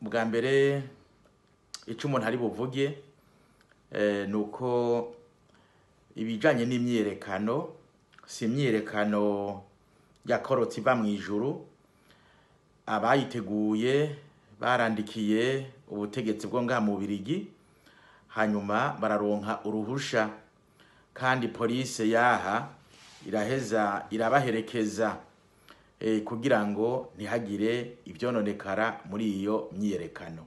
bwa mbere icyo umuntu ari buvuge eh, ni uko ibijyanye n'imyiyerekano si imyiyerekano yakorotse iva mu ijuru abayiteguye barandikiye ubutegetsi bwo ngaha mu Bubiligi hanyuma bararonka uruhusha. Kandi polise yaha iraheza irabaherekeza. Kugira ngo ntihagire ibyononekara muri iyo myiyerekano.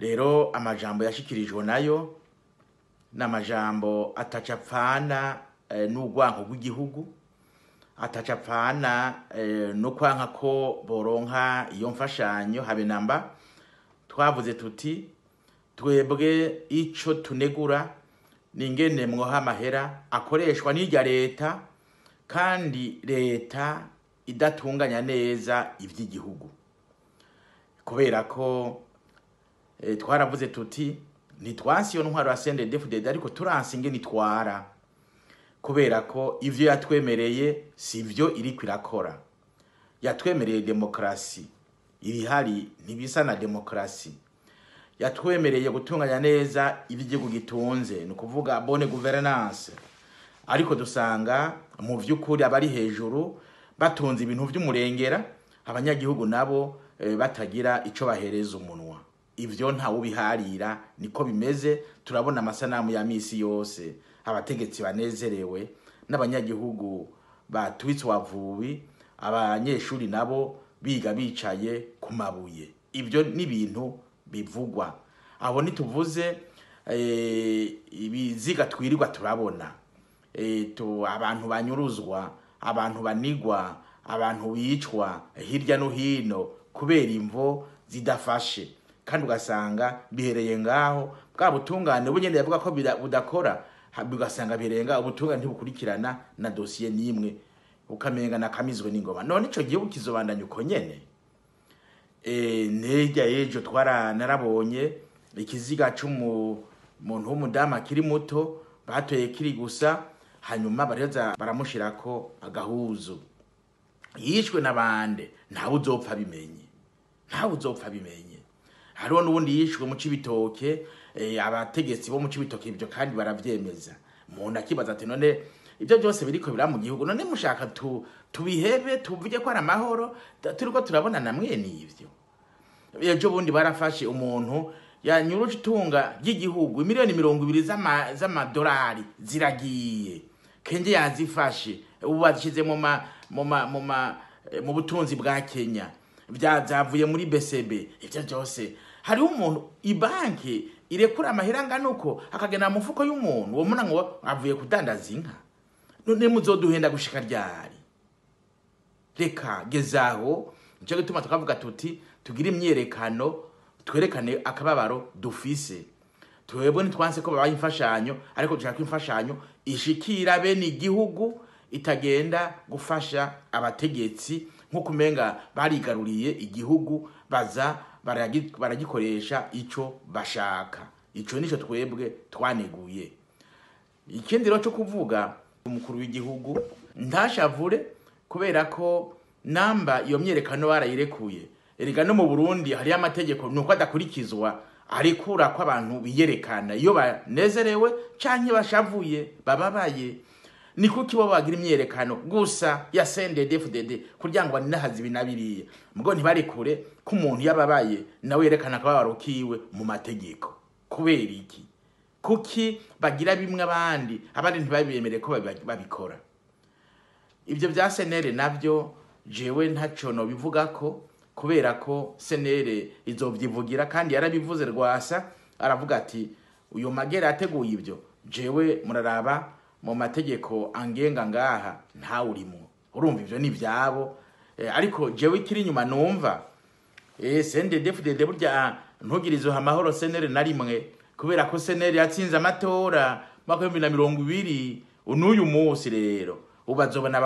Rero amajambo yashikirijwe na yo ni amajambo ataca apfana eh, n'urwanko rw'igihugu ataca apfana eh, no kwanka ko boronka iyo mfashanyo habe namba twavuze tuti twebwe ico tunegura ni ingene mwoha amahera akoreshwa n'irya leta kandi leta idatunganya neza ivy'igihugu kubera ko e, twaravuze tuti ntitwansi iyo ntwaro ya CNDD-FDD ariko turansi ingene itwara kubera ko ivyo yatwemereye si vyo iriko irakora. Yatwemereye demokarasi. Ibihari ntibisa na demokarasi. Yatwemereye gutunganya neza ivy'igihugu gitunze. Ni ukuvuga bonne gouvernance. Ariko dusanga mu vy'ukuri abari hejuru batunze ibintu vy'umurengera abanyagihugu nabo e, batagira ico bahereza umunwa. Ivyo ntawubiharira niko bimeze turabona amasanamu ya misi yose. Abategetsi banezerewe n'abanyagihugu batwitse wavubi abanyeshuri nabo biga bicaye ku mabuye. Ivyo ni ibintu bivugwa. Aho nituvuze eh, ibiziga twirirwa turabona. tu, abantu banyuruzwa abantu banigwa abantu bicwa hirya no hino kubera imvo zidafashe. Kandi ugasanga bihereye ngaho bwa butungane bunyene yavuga ko budakora ugasanga bihereye ngaho ubutungane ntibukurikirana na dosiye n'imwe. Ukamenga nakamizwe n'ingoma. None ico gihugu kizobandanya uko nyene. Eh, nejya ejo twara narabonye ikiziga c'umu muntu w'umudamu akiri muto batoye kiri gusa hanyuma bareza baramushirako agahuzu. Yishwe n'abande ntawe uzopfa bimenye. Ntawe uzopfa bimenye. Hariho n'ubundi yishwe mu cibitoke eh, abategetsi bo mu cibitoke ibyo kandi baravyemeza. Umuntu akibaza ati none ibyo byose biriko bira mu gihugu none mushaka tu, tubihebe tuvuge ko ari amahoro? Ta- turiko turabona na mwene ivyo ejo bundi barafashe umuntu yanyuruje itunga ry'igihugu miliyoni mirongo ibiri z'ama- z'amadolari ziragiye. Kenge yazifashe. Ubu bazishyize mu ma mu ma mu ma eh, mu butunzi bwa kenya. Bya byavuye muri bcb ibyo byose hariho umuntu ibanki irekura amahera angana uko? Akagenda mu mufuko y'umuntu. Uwo muntu ngo avuye kudandaza inka. None muzoduhenda gushika ryari? Reka gezaho ni cyo gituma tukavuga tuti tugire imyerekano twerekane akababaro dufise. Twebwe ntitwanse ko babaye imfashanyo ariko dushaka ko imfashanyo ishikira bene igihugu itagenda gufasha abategetsi nk'uko umenga barigaruriye igihugu baza baragi- baragikoresha ico bashaka. Ico nico twebwe twaneguye. Ikindi rero cyo kuvuga umukuru w'igihugu ntashavure kubera ko namba iyo myerekano barayirekuye. Erega no mu burundi hariyo amategeko nuko adakurikizwa arekura ko abantu biyerekana. Iyo banezerewe canke bashavuye bababaye ni kuki bo bagira imyerekano. Gusa ya CNDD-FDD kugira ngo baninahaze ibi na biriya mugo ntibarekure ko umuntu yababaye nawe yerekana akababaro kiwe mu mategeko. Kubera iki? Kuki bagira bimwe abandi abandi ntibabemere ko babi- babikora? Ibyo bya senere na byo jewe ntaco nobivuga ko kubera ko senere izovyivugira kandi yarabivuze rwasa aravuga ati uyu magera yateguye ibyo. Jewe muraraba mu mategeko angenga ngaha ntawurimwo urumva ivyo ni ivyabo eh, ariko jewe ikiri inyuma numva eh, CNDD-FDD burya ntugirizo amahoro senere na rimwe. Kubera ko senere yatsinze amatora mwaka w'ibihumbi na mirongo ibiri n'uyu munsi rero. Ubu bazobona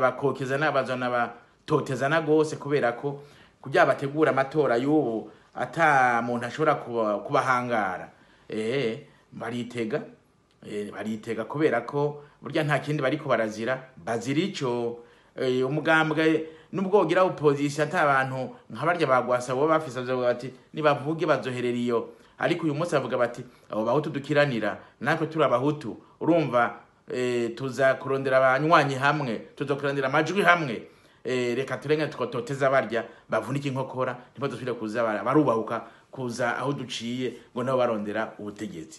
bakokeza n'abazona batoteza na gose kubera ko kugira bategura amatora y'ubu ata muntu ashobora kuba- kubahangara. Eh baritega eh, baritega kubera ko burya nta kindi bariko barazira. Bazira ico? Eh, umugambwe nubwo wogira opposition ata abantu nka barya bagwasa bo bafise bavuga bati nibavuge bazoherera iyo. Ariko uyu munsi bavuga bati abo bahutu dukiranira natwe turi abahutu. Urumva tuza kurondera abanywanyi hamwe tuza kurondera amajwi hamwe. Reka turenge twototeza barya bavunike inkokora ntibadusubire kuza bara- barubahuka kuza aho duciye ngo nabo barondera ubutegetsi.